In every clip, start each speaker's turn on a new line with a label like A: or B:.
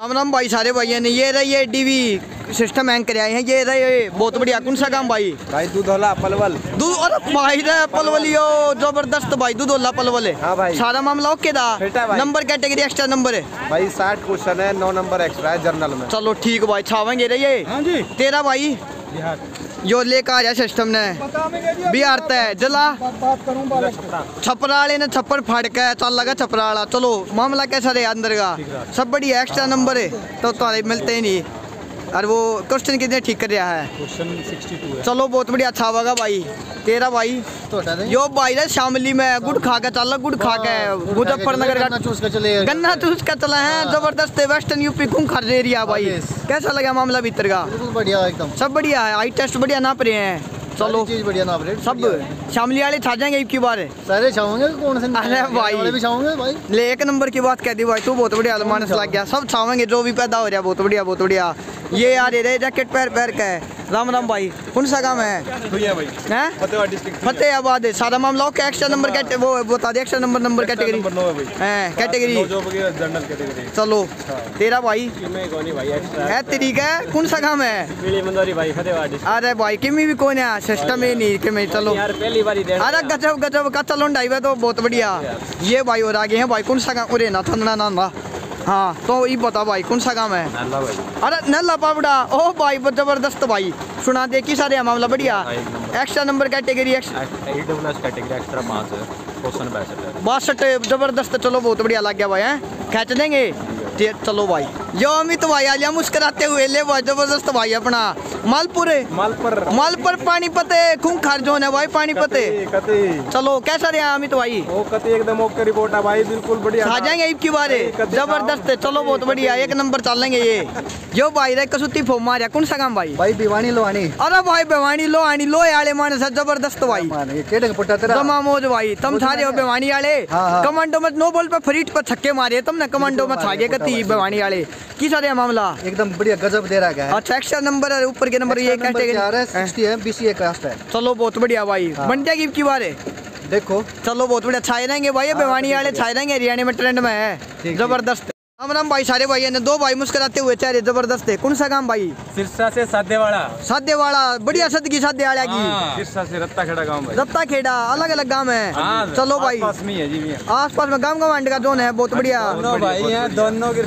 A: राम राम भाई सारे भाइयों ने ये रही ये डीवी सिस्टम हैंग कर आए हैं। ये रहे बहुत बढ़िया। कौन सा काम भाई?
B: भाई दूध वाला पलवल।
C: दूध अरे भाई पलवल यो ज़बरदस्त भाई। दूध होला पलवल है।
B: हाँ भाई।
C: सारा मामला ओके दा।
B: है।
C: नंबर कैटेगरी एक्स्ट्रा नंबर है।
B: भाई साठ क्वेश्चन है नौ नंबर एक्स्ट्रा है जर्नल में।
C: चलो ठीक भाई छावेंगे रही
B: हाँ जी।
C: तेरा भाई? जो लेकर आया सिस्टम ने। बिहार है जला। छपरा वाले ने छप्पर फाड़ है चल लगा छपरा वाला। चलो मामला कैसा रहे अंदर का सब बढ़िया एक्स्ट्रा नंबर है। तो तुम्हारे मिलते ही नहीं। और वो क्वेश्चन कितने ठीक कर रहा है?
B: क्वेश्चन सिक्सटी टू
C: चलो बहुत बढ़िया अच्छा होगा भाई। तेरा भाई। यो भाई रे शामली में गुड़ खा के चल गुड़ खा के। मुजफ्फरनगर का
D: चूस के चले।
C: गन्ना चूस का चला है। ज़बरदस्त वेस्टर्न यूपी घूम खर एरिया भाई। कैसा लगा मामला भीतर का?
D: बढ़िया एकदम।
C: सब बढ़िया है। आई टेस्ट बढ़िया नाप रहे हैं। चलो।
D: चीज़ बढ़िया ना अपडेट
C: सब शामली वाले छा जाएँगे एक की बार।
D: सारे छाओगे कौन से
C: अरे भाई।
D: भी छाओगे भाई?
C: ले एक नंबर की बात कह दी भाई। तू बहुत बढ़िया मानस लग गया। सब छावेंगे जो भी पैदा हो रहा है बहुत बढ़िया बहुत बढ़िया। ये यार रे जैकेट पैर पैर का है। राम राम भाई कौन सा काम है?
B: भैया भाई।
C: हैं?
B: फतेहाबाद
C: है। सारा मामला ओके एक्स्ट्रा नंबर कैटे वो बता दे एक्स्ट्रा नंबर नंबर कैटेगरी
B: है
C: हैं कैटेगरी चलो तेरा भाई। है तरीका है कौन सा काम है? अरे भाई किमी भी कौन है? सिस्टम ही नहीं कि मैं चलो
B: ही
C: अरे गजब गजब का चलो ढाई तो बहुत बढ़िया। ये भाई और आगे हैं भाई कौन सा काम अरे ना थंदना ना ना। हाँ तो ये बता भाई कौन सा काम है? अरे नल्ला पावड़ा ओ भाई ज़बरदस्त भाई। सुना दे की सारे मामला बढ़िया।
B: हाँ।
C: Extra number. कैटेगरी
B: एक्स्ट्रा पाँच बासठ
C: ज़बरदस्त। चलो बहुत बढ़िया लग गया भाई है? खींच देंगे? चलो भाई। यो अमित भाई आ लिया मुस्कुराते हुए ले भाई ज़बरदस्त भाई अपना। मालपुर।
B: माल पर
C: मालपुर पानीपत है खून खार जोन है भाई पानीपत। है
B: कते।
C: चलो कैसा रहा अमित भाई?
B: ओ कते एकदम ओके रिपोर्ट है भाई बिल्कुल बढ़िया
C: खा जाएँगे ईद की बारे? ज़बरदस्त है चलो बहुत बढ़िया एक नंबर चल लेंगे ये। यो भाई रे कसुती फो मारिया कौन सा काम भाई?
D: भाई भिवानी लोहानी।
C: अरे भाई बेवानी लोहानी आनी लो आले मानस है ज़बरदस्त भाई।
D: मान ये केटे का पुट्टा तेरा?
C: जमा मोज भाई तुम छा रहे हो बेवानी वाले।
D: हाँ, हाँ।
C: कमांडो में नो बॉल पे फ्रीट पर छक्के मारे तुमने कमांडो में छागे कती बेवानी वाले की सारे मामला?
D: एकदम बढ़िया गजब दे रहा है।
C: अच्छा एक्स्ट्रा नंबर है ऊपर के नंबर ये कैटेगरी
D: है? कास्ट है
C: चलो बहुत बढ़िया भाई।
D: बंटिया
C: बन जाएगी की बार?
D: देखो।
C: चलो बहुत बढ़िया। छाए रहेंगे भाई ये वाले छाए रहेंगे हरियाणा में ट्रेंड में है। ज़बरदस्त। राम राम भाई सारे भाई ने दो भाई मुस्कुराते हुए चेहरे ज़बरदस्त है कौन सा काम भाई?
B: सिरसा से सादेवाड़ा।
C: साध्य वाला बढ़िया सद की साध्य वाला की
B: सिरसा से रत्ता खेड़ा गाँव भाई।
C: रत्ता खेड़ा अलग अलग गाँव
B: हाँ,
C: है चलो भाई।
B: पास में है जी
C: आस पास में गाँव गवांड का जोन है बहुत बढ़िया।
B: दोनों भाई हैं दोनों की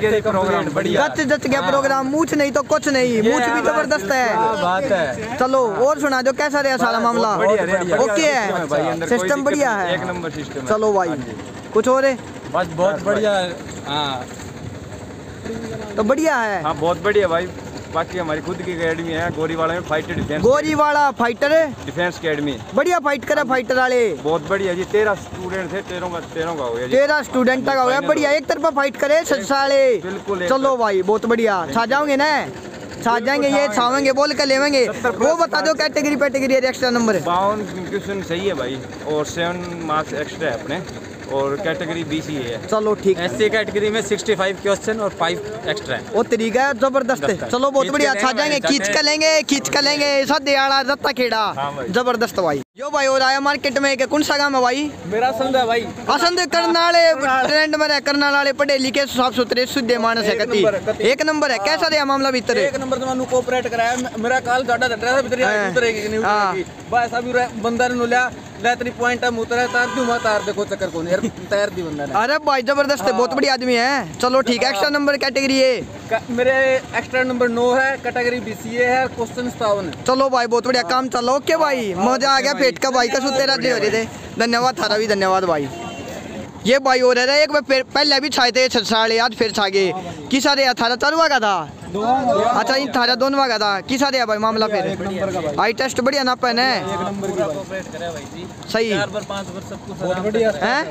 B: के प्रोग्राम बढ़िया।
C: गच जच गया प्रोग्राम मूछ नहीं तो कुछ नहीं मूछ भी ज़बरदस्त है।
B: बात है।
C: चलो और सुना दो कैसा रहा सारा मामला?
B: बढ़िया बढ़िया
C: ओके है। सिस्टम बढ़िया है।
B: नंबर सिस्टम
C: चलो भाई
B: हाँ
C: कुछ और है?
B: बस बहुत बढ़िया हाँ।
C: तो बढ़िया है।
B: हाँ बहुत बढ़िया भाई। बाकी हमारी खुद की अकेडमी है गोरीवाड़ा में फाइटर डिफेंस
C: गोरी वाला फाइटर है
B: डिफेंस अकेडमी
C: बढ़िया फाइट करे फाइटर वाले।
B: बहुत बढ़िया जी। तेरह स्टूडेंट थे तेरह का तेरह का हो गया जी।
C: तेरह स्टूडेंट तक हो गया। बढ़िया एक तरफा फाइट करे साले।
B: बिल्कुल
C: चलो भाई बहुत बढ़िया। छा जाओगे ना? छा जाएँगे ये छावेंगे बोल कर लेवेंगे। वो बता दो कैटेगरी पैटेगरी एक्स्ट्रा नंबर है
B: बावन क्वेश्चन सही है भाई और सेवन मार्क्स एक्स्ट्रा है अपने। और कैटेगरी बी सी है।
C: चलो ठीक।
E: एस सी कैटेगरी में 65 क्वेश्चन और 5 एक्स्ट्रा। है
C: वो तरीका है ज़बरदस्त है। चलो बहुत बढ़िया
E: के
C: छा
E: लेंगे
C: जाएँगे खींच कर लेंगे खींच कर लेंगे। दयाड़ा रत्ता खेड़ा
B: हाँ
C: ज़बरदस्त भाई। यो भाई और आया मार्केट में के कौन सा काम है भाई?
E: मेरा संदेह भाई।
C: पसंद करनाले ट्रेंड में करनाल वाले पढ़े लिखे साफ़ सुथरे शुद्ध मानस है कति। एक नंबर है। कैसा रहा मामला भीतर?
E: एक नंबर तो मैंने कोऑपरेट कराया। मेरा काल गाड़ा डट रहा था भीतर
C: हाँ।
E: उतरेगी कि नहीं
C: हाँ।
E: उतरेगी बस अभी बंदा ने लिया पॉइंट उतरा तार तार देखो चक्कर कौन यार तैयार दी बंदा ने
C: अरे भाई ज़बरदस्त है बहुत बढ़िया आदमी है चलो ठीक है एक्स्ट्रा नंबर कैटेगरी है
E: मेरे एक्स्ट्रा नंबर नौ है कैटेगरी बीसीए है क्वेश्चन सतावन है
C: चलो भाई बहुत बढ़िया काम चलो ओके भाई मज़ा आ गया पेट का भाई का सुते हो रहे थे धन्यवाद थारा भी धन्यवाद भाई ये भाई हो रहा है एक बार पहले भी छाए थे साढ़े आज फिर छागे किस सारे अठारह चलवा का था अच्छा इन थारा दोनों का था। किस सारे भाई मामला फिर? आई टेस्ट बढ़िया ना पहने।
E: करा
C: सही।
E: चार बार पाँच बार सब कुछ
C: हैं।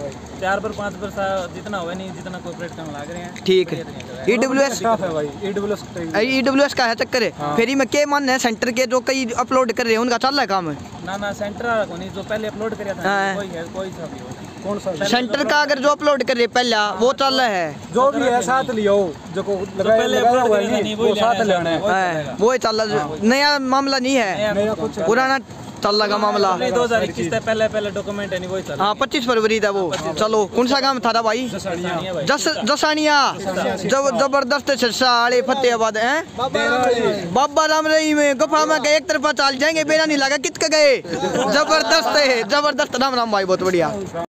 E: चार बार पाँच बार जितना हुआ नहीं जितना कोऑपरेट करने लग रहे हैं।
C: ठीक। एस
B: है भाई। ईडब्ल्यूएस
C: ई डब्ल्यू एस का है चक्कर? है। फिर में के मन है? सेंटर के जो कई अपलोड कर रहे हैं उनका चल रहा है काम?
E: ना ना सेंटर को नहीं जो पहले अपलोड किया था
C: हाँ।
E: कोई है कोई सा भी हो
B: कौन सा
C: सेंटर का अगर जो अपलोड कर रहे पहला वो चल रहा है।
B: जो भी है साथ लियो। जो को लगाया
E: पहले
B: लगाया हुआ है
E: नहीं
B: वो साथ
E: लेना
B: है।
E: है
C: हाँ, वो ही चल रहा नया मामला नहीं है। पुराना चल लगा मामला।
E: दो हज़ार इक्कीस पहले पहले डॉक्यूमेंट है नहीं वही
C: हाँ पच्चीस फरवरी था वो। चलो कौन सा काम था भाई? जस जसानिया। जब ज़बरदस्त फतेहाबाद है? बाबा राम रही। में गुफा में एक तरफा चाल जाएँगे बेरा नहीं लगा कितक गए? ज़बरदस्त है ज़बरदस्त। राम राम भाई बहुत बढ़िया।